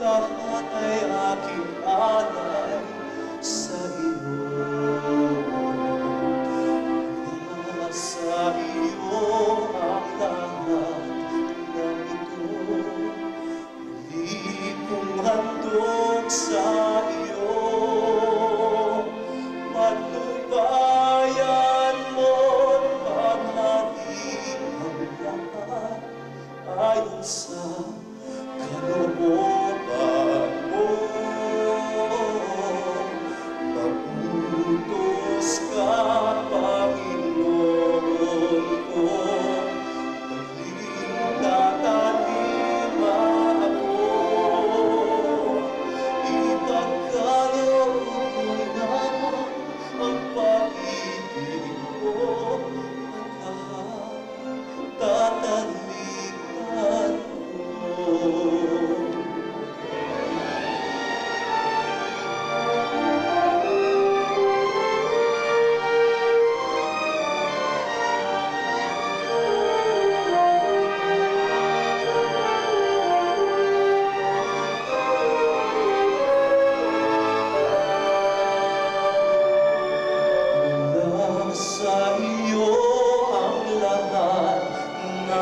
Lahat ay aking alay sa iyo. sun.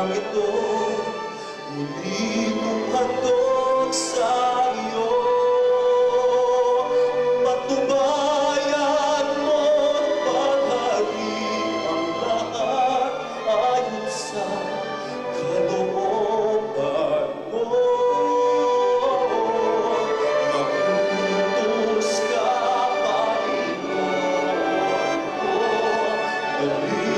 Ito Muli kong handog sa Patubayan mo't paghari ang lahat ayon sa kalooban mo. Magutos ka, Panginoon ko Galing tatalima